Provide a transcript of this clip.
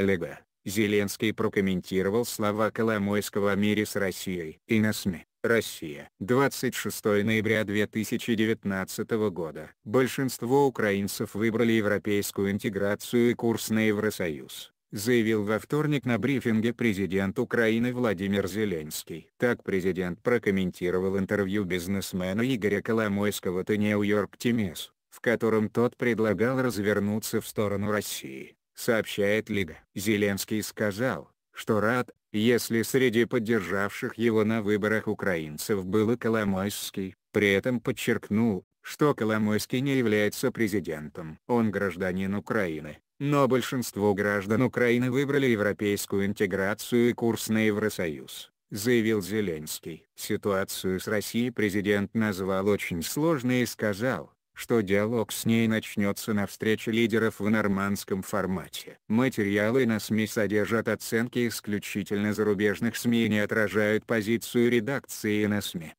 Лега. Зеленский прокомментировал слова Коломойского о мире с Россией и на СМИ. Россия. 26 ноября 2019 года. Большинство украинцев выбрали европейскую интеграцию и курс на Евросоюз, заявил во вторник на брифинге президент Украины Владимир Зеленский. Так президент прокомментировал интервью бизнесмена Игоря Коломойского The New York Times, в котором тот предлагал развернуться в сторону России, сообщает Лига. Зеленский сказал, что рад, если среди поддержавших его на выборах украинцев был и Коломойский, при этом подчеркнул, что Коломойский не является президентом. Он гражданин Украины, но большинство граждан Украины выбрали европейскую интеграцию и курс на Евросоюз, заявил Зеленский. Ситуацию с Россией президент назвал очень сложной и сказал, что диалог с ней начнется на встрече лидеров в нормандском формате. Материалы на СМИ содержат оценки исключительно зарубежных СМИ и не отражают позицию редакции на СМИ.